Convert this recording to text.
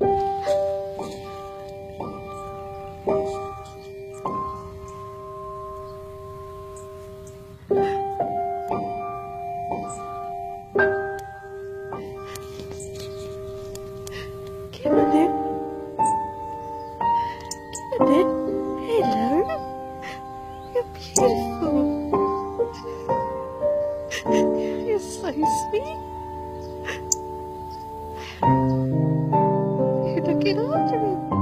You're beautiful. You're so sweet. Get off of me!